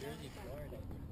Jersey, Florida.